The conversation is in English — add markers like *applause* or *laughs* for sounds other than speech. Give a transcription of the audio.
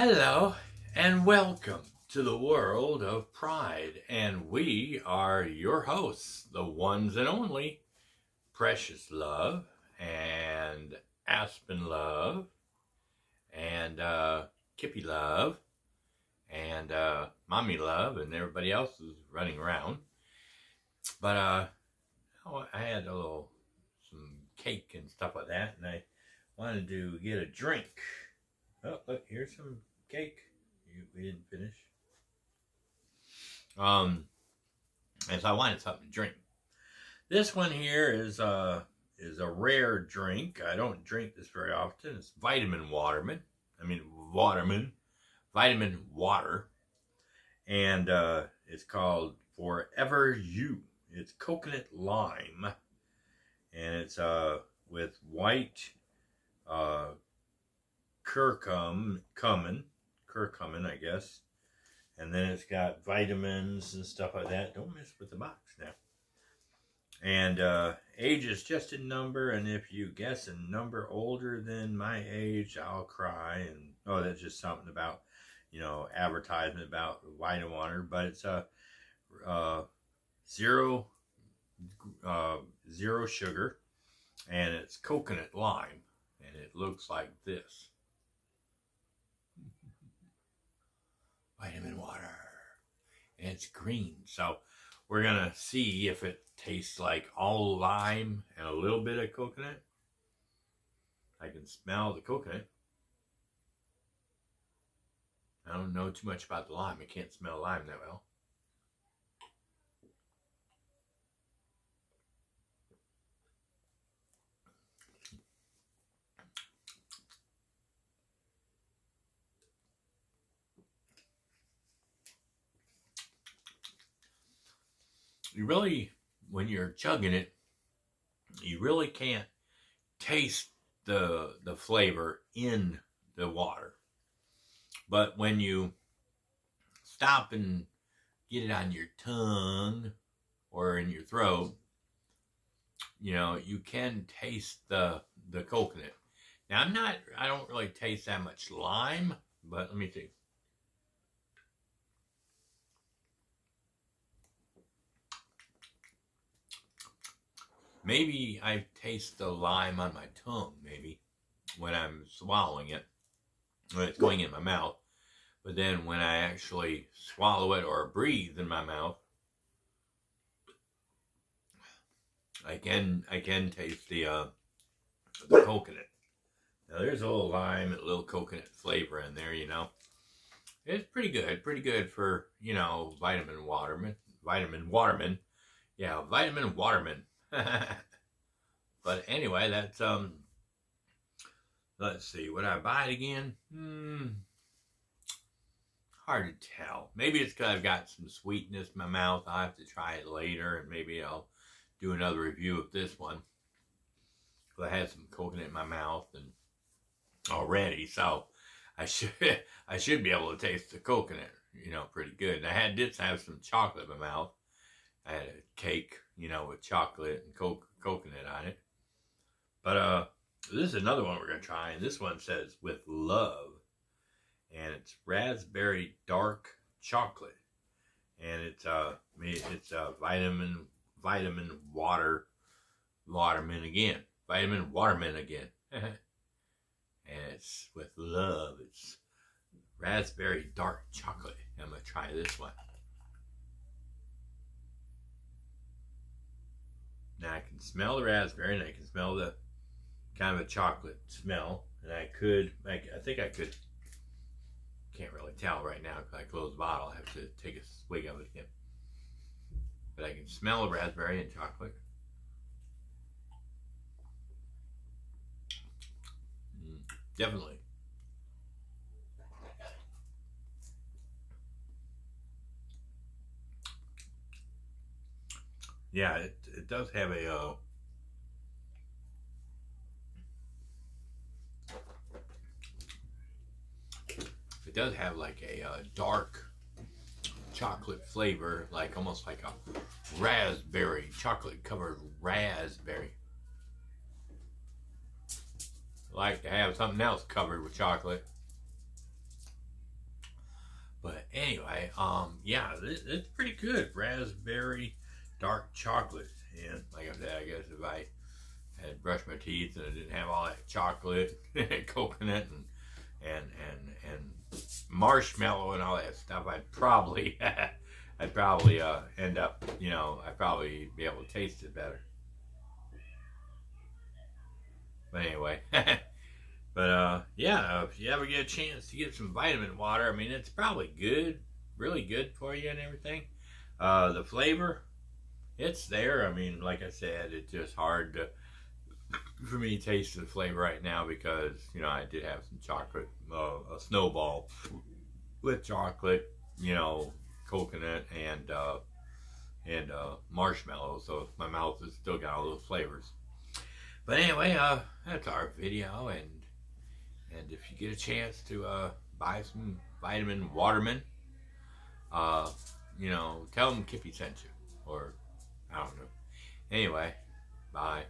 Hello and welcome to the world of pride. And we are your hosts, the ones and only Precious Love and Aspen Love and uh, Kippy Love and uh, Mommy Love and everybody else is running around. But uh, I had a little some cake and stuff like that, and I wanted to get a drink. Oh, look, here's some cake. You, we didn't finish. Um, and so I wanted something to drink. This one here is uh is a rare drink. I don't drink this very often. It's vitamin waterman. I mean waterman, vitamin water, and uh, it's called Forever You. It's coconut lime, and it's uh with white uh curcum, cumin, curcumin, I guess. And then it's got vitamins and stuff like that. Don't mess with the box now. And uh, age is just a number, and if you guess a number older than my age, I'll cry. And oh, that's just something about, you know, advertisement about vitamin water. But it's a uh, uh, zero, uh, zero sugar, and it's coconut lime, and it looks like this. vitamin water. And it's green. So we're going to see if it tastes like all lime and a little bit of coconut. I can smell the coconut. I don't know too much about the lime. I can't smell lime that well. You really, when you're chugging it, you really can't taste the the flavor in the water. But when you stop and get it on your tongue or in your throat, you know, you can taste the the coconut. Now I'm not I don't really taste that much lime, but let me see. Maybe I taste the lime on my tongue, maybe, when I'm swallowing it, when it's going in my mouth. But then when I actually swallow it or breathe in my mouth, I can I can taste the uh, the coconut. Now there's a little lime, a little coconut flavor in there, you know. It's pretty good, pretty good for you know vitamin waterman, vitamin waterman, yeah, vitamin waterman. *laughs* but anyway, that's um. Let's see. Would I buy it again? Hmm. Hard to tell. Maybe it's because I've got some sweetness in my mouth. I'll have to try it later, and maybe I'll do another review of this one. I had some coconut in my mouth and already, so I should *laughs* I should be able to taste the coconut, you know, pretty good. And I had did have some chocolate in my mouth. I had a cake you know, with chocolate and co coconut on it. But uh, this is another one we're going to try. And this one says with love. And it's raspberry dark chocolate. And it's uh it's uh vitamin vitamin water waterman again. Vitamin waterman again. *laughs* and it's with love. It's raspberry dark chocolate. I'm gonna try this one. Now I can smell the raspberry and I can smell the kind of a chocolate smell. And I could, I, I think I could, can't really tell right now because I closed the bottle. I have to take a swig of it again. But I can smell the raspberry and chocolate. Mm, definitely. Yeah, it, it does have a uh, it does have like a uh, dark chocolate flavor, like almost like a raspberry, chocolate covered raspberry. Like to have something else covered with chocolate. But anyway, um, yeah, it, it's pretty good. Raspberry dark chocolate. And like I said, I guess if I had brushed my teeth and I didn't have all that chocolate *laughs* and coconut and and and and marshmallow and all that stuff, I'd probably *laughs* I'd probably uh, end up, you know, I'd probably be able to taste it better. But anyway, *laughs* but uh, yeah, if you ever get a chance to get some vitamin water, I mean, it's probably good, really good for you and everything. Uh, the flavor, it's there. I mean, like I said, it's just hard to for me to taste the flavor right now because you know I did have some chocolate, uh, a snowball with chocolate, you know, coconut and uh, and uh, marshmallow. So my mouth has still got all those flavors. But anyway, uh, that's our video, and and if you get a chance to uh, buy some vitamin Waterman, uh, you know, tell them Kippy sent you, or I don't know. Anyway, bye.